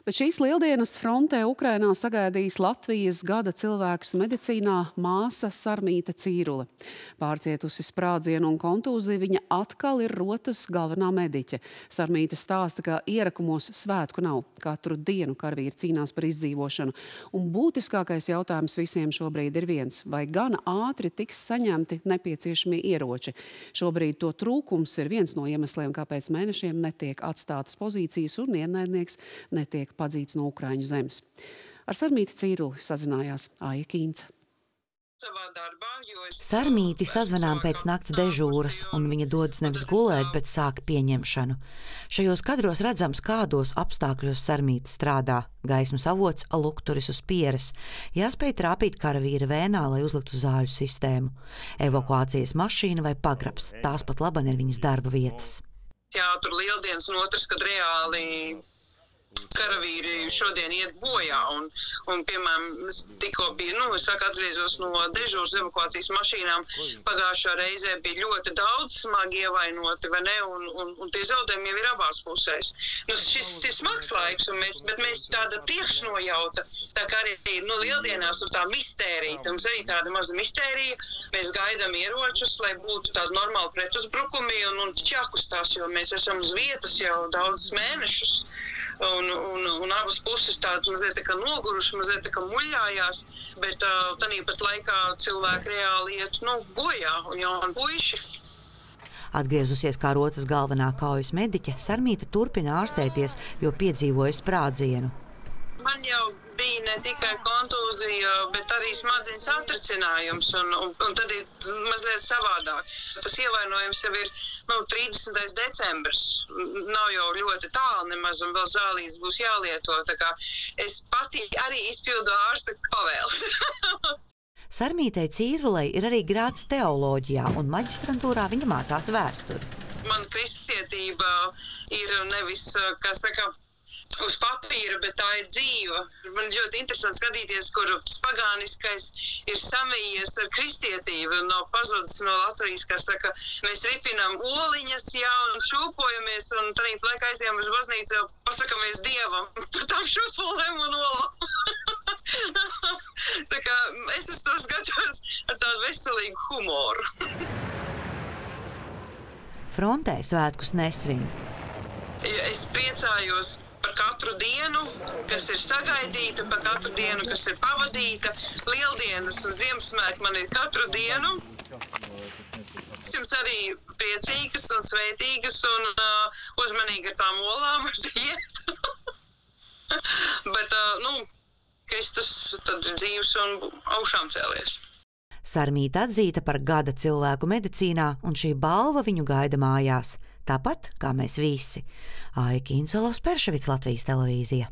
Bet šīs lieldienas frontē Ukrainā sagaidīs Latvijas gada cilvēks medicīnā māsa Sarmīta Cīrule. Pārcietusi sprādzienu un kontūziju, viņa atkal ir rotas galvenā mediķe. Sarmīta stāsta, ka ierakumos svētku nav. Katru dienu karavīri cīnās par izdzīvošanu. Un būtiskākais jautājums visiem šobrīd ir viens - vai gana ātri tiks saņemti nepieciešamie ieroči. Šobrīd to trūkums ir viens no iemesliem, kāpēc mēnešiem netiek atstātas pozīcijas un ienaidnieks netiek tiek padzīts no Ukraiņu zemes. Ar Sarmīti Cīruli sazinājās Aija Kīnca. Sarmīti sazvanām pēc nakts dežūras, un viņa dodas nevis gulēt, bet sāk pieņemšanu. Šajos kadros redzams, kādos apstākļos Sarmīti strādā. Gaismas avots - lukturis uz pieres. Jāspēj trāpīt karavīra vēnā, lai uzliktu zāļu sistēmu. Evakuācijas mašīna vai pagrabs - tās pat laban ir viņas darba vietas. Teātris lieldienas un otrs, kad reāli karavīri šodien iet bojā. Un, un, piemēram, tikko bija, nu, es saka, atgriezos no dežūras evakuācijas mašīnām. Pagājušā reizē bija ļoti daudz smagi ievainoti, vai ne? Un, un, un tie zaudējumi jau ir abās pusēs. Nu, šis ir smags laiks, mēs, bet mēs tāda priekšnojauta, tā kā arī nu, lieldienās ir tā mistērija, mums arī tāda maza mistērija. Mēs gaidām ieročus, lai būtu tādi normāli pretuzbrukumi un, un ķakustās, jo mēs esam uz vietas jau daudzus mēnešus un, un, un abas puses tādas mazliet tā nogurušas, mazliet tā muļājās, bet uh, tāpat laikā cilvēki reāli iet nu, bojā un jauni puiši. Atgriezusies kā rotas galvenā kaujas mediķe, Sarmīta turpina ārstēties, jo piedzīvoja sprādzienu. Man jau bija ne tikai kontūzija, bet arī smadzenes atricinājums. Un, un, un tad ir mazliet savādāk. Tas ievainojums jau ir nu, 30. decembris. Nav jau ļoti tālu nemaz, un vēl zālīs būs jālieto. Es pati arī izpildu ārsta pavēli. Sarmītei Cīrulei ir arī grāts teoloģijā, un maģistrantūrā viņa mācās vēsturi. Man kristietība ir nevis, kā saka, uz papīra, bet tā ir dzīva. Man ļoti interesanti skatīties, kur pagāniskais ir samījies ar kristietību un nav pazudis no Latvijas, kas saka, mēs ripinām oliņas, jā, un šūpojamies, un tā laikā aizjām uz baznīcu, pasakamies Dievam par tām šūpolēm un olām. tā kā es uz to skatos ar tādu veselīgu humoru. Frontē svētkus nesvin. Es priecājos par katru dienu, kas ir sagaidīta, par katru dienu, kas ir pavadīta. Lieldienas un Ziemassvētki man ir katru dienu. Es jums arī priecīgas un svētīgas un uh, uzmanīgi ar tām olām. Bet, uh, nu, Kristus tad dzīves un augšām cēlies. Sarmīta atzīta par gada cilvēku medicīnā, un šī balva viņu gaida mājās tāpat kā mēs visi. Aiki Insolovs Perševits Latvijas televīzija.